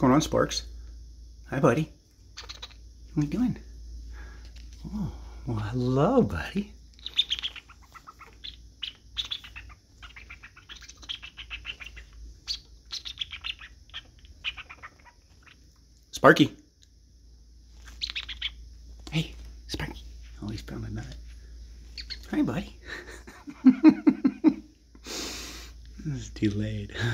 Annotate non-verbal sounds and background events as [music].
going on, Sparks? Hi, buddy. How are you doing? Oh, well, hello, buddy. Sparky. Hey, Sparky. Oh, he's found a nut. Hi, buddy. [laughs] this is delayed. [laughs]